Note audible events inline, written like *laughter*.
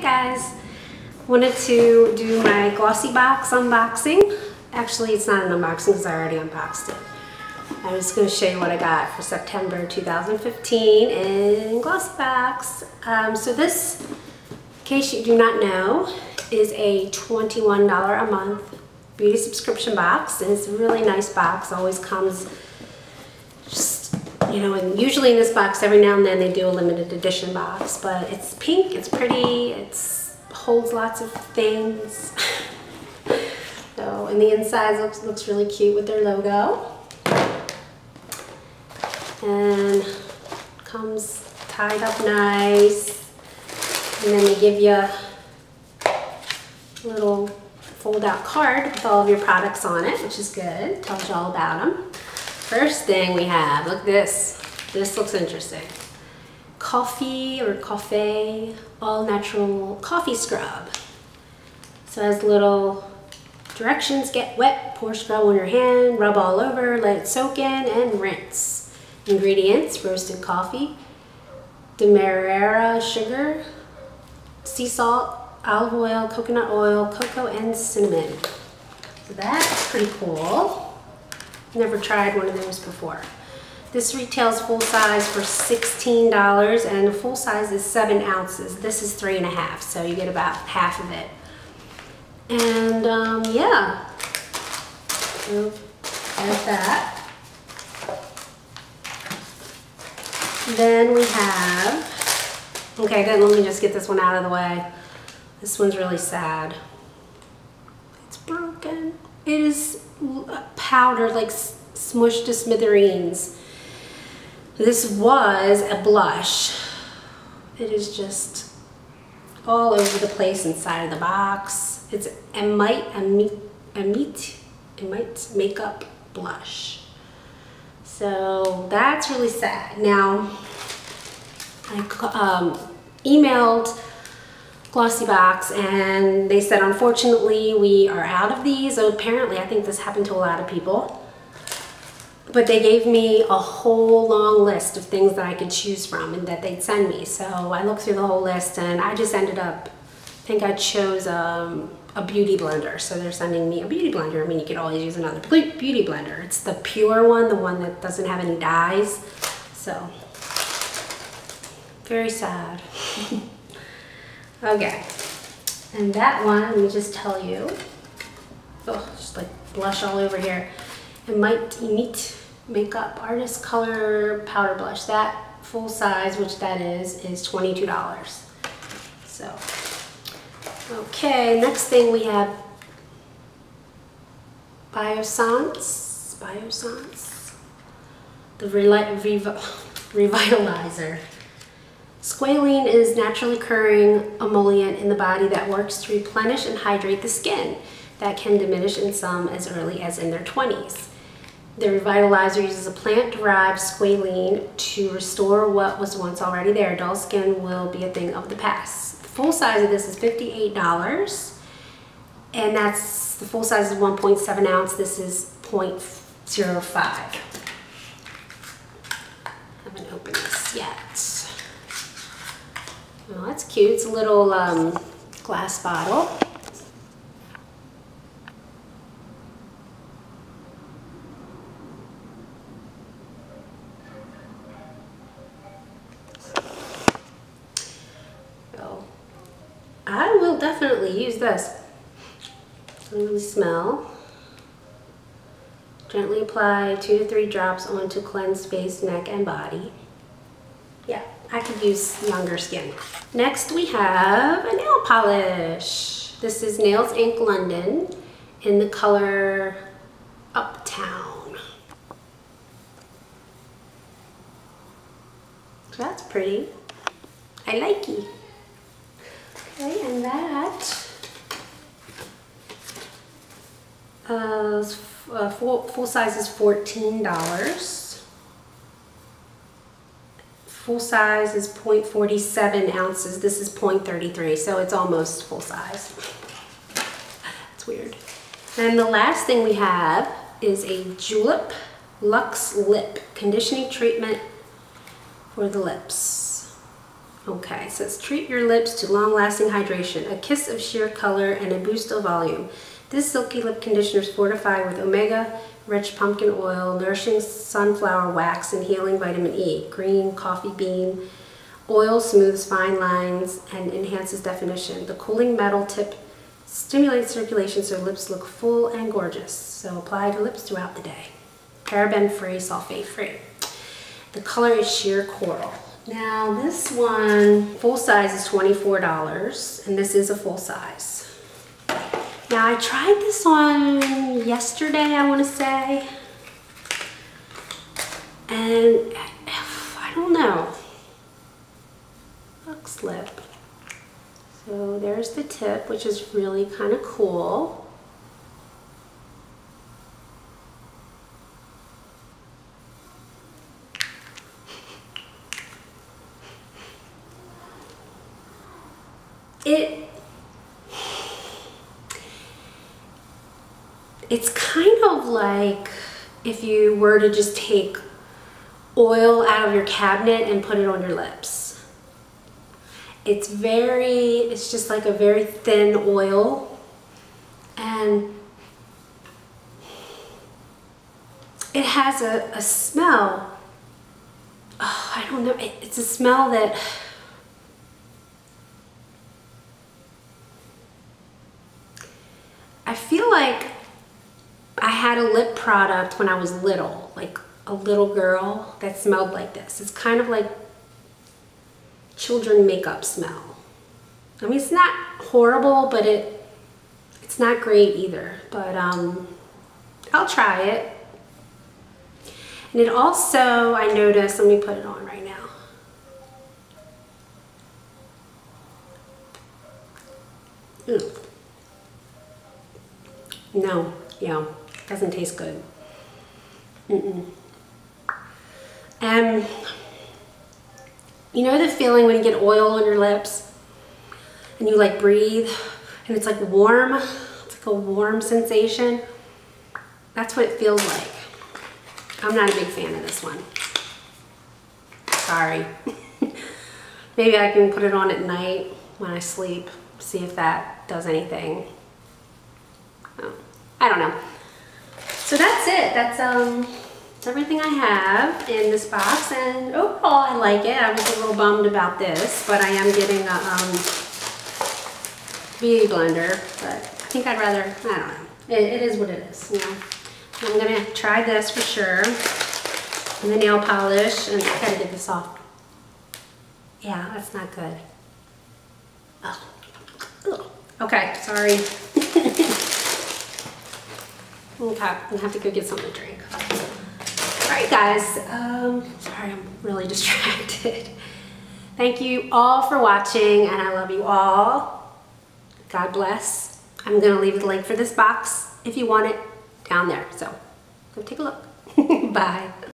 Guys, wanted to do my Glossybox unboxing. Actually, it's not an unboxing because I already unboxed it. I'm just going to show you what I got for September 2015 in Glossybox. Um, so this, in case you do not know, is a $21 a month beauty subscription box. And it's a really nice box, always comes you know, and usually in this box, every now and then they do a limited edition box, but it's pink, it's pretty, it holds lots of things. *laughs* so, and the inside looks, looks really cute with their logo. And comes tied up nice. And then they give you a little fold out card with all of your products on it, which is good. Tells you all about them. First thing we have, look this. This looks interesting. Coffee or coffee, all natural coffee scrub. So has little directions, get wet, pour scrub on your hand, rub all over, let it soak in, and rinse. Ingredients, roasted coffee, demerara sugar, sea salt, olive oil, coconut oil, cocoa, and cinnamon. So that's pretty cool. Never tried one of those before. This retails full size for $16 and the full size is seven ounces. This is three and a half, so you get about half of it. And um, yeah, there's that. Then we have, okay, then let me just get this one out of the way. This one's really sad. It's broken. It is powder, like smushed to smithereens. This was a blush. It is just all over the place inside of the box. It's a might a meet a Emite makeup blush. So that's really sad. Now I um, emailed Glossybox and they said unfortunately we are out of these. So apparently I think this happened to a lot of people. But they gave me a whole long list of things that I could choose from and that they'd send me. So I looked through the whole list and I just ended up, I think I chose um, a beauty blender. So they're sending me a beauty blender. I mean, you could always use another beauty blender. It's the pure one, the one that doesn't have any dyes. So, very sad. *laughs* Okay, and that one, let me just tell you, oh, just like blush all over here. It might Neat Makeup Artist Color Powder Blush. That full size, which that is, is $22. So, okay, next thing we have Biossance, Biossance, the *laughs* Revitalizer. Squalene is naturally occurring emollient in the body that works to replenish and hydrate the skin that can diminish in some as early as in their 20s. The revitalizer uses a plant-derived squalene to restore what was once already there. Dull skin will be a thing of the past. The full size of this is $58 and that's the full size is 1.7 ounce. This is 0.05. I Haven't opened this yet. Oh, that's cute. It's a little um, glass bottle. I will definitely use this. Really smell. Gently apply two to three drops onto cleansed face, neck, and body. Yeah, I could use younger skin. Next we have a nail polish. This is Nails Inc London in the color Uptown. So that's pretty. I like it. Okay, and that uh, uh full, full size is $14 full size is 0.47 ounces. This is 0.33, so it's almost full size. That's weird. And the last thing we have is a Julep Luxe Lip Conditioning Treatment for the lips. Okay, says treat your lips to long-lasting hydration, a kiss of sheer color and a boost of volume. This silky lip conditioner is fortified with omega-rich pumpkin oil, nourishing sunflower wax, and healing vitamin E. Green coffee bean oil smooths fine lines and enhances definition. The cooling metal tip stimulates circulation so lips look full and gorgeous. So apply to lips throughout the day. Paraben-free, sulfate-free. The color is sheer coral. Now this one, full size is $24 and this is a full size. Now I tried this on yesterday, I wanna say. And *sighs* I don't know. Looks lip. So there's the tip, which is really kind of cool. It it's kind of like if you were to just take oil out of your cabinet and put it on your lips. It's very, it's just like a very thin oil and it has a, a smell. Oh, I don't know, it, it's a smell that I feel like I had a lip product when I was little, like a little girl that smelled like this. It's kind of like children makeup smell. I mean, it's not horrible, but it it's not great either. But um, I'll try it. And it also, I noticed, let me put it on right now. Mm. No, yeah, doesn't taste good. Mm-mm. Um, you know the feeling when you get oil on your lips and you like breathe and it's like warm, it's like a warm sensation? That's what it feels like. I'm not a big fan of this one. Sorry. *laughs* Maybe I can put it on at night when I sleep, see if that does anything. Oh, I don't know. So that's it. That's um everything I have in this box and overall I like it. I was a little bummed about this, but I am getting a um, beauty blender, but I think I'd rather, I don't know. It, it is what it is, you know. I'm gonna try this for sure. And the nail polish, and I gotta get this off. Yeah, that's not good. Oh. Okay, sorry. Okay, I'm gonna have to go get something to drink. All right, guys. Um, sorry, I'm really *laughs* distracted. Thank you all for watching, and I love you all. God bless. I'm going to leave the link for this box if you want it down there. So go take a look. *laughs* Bye.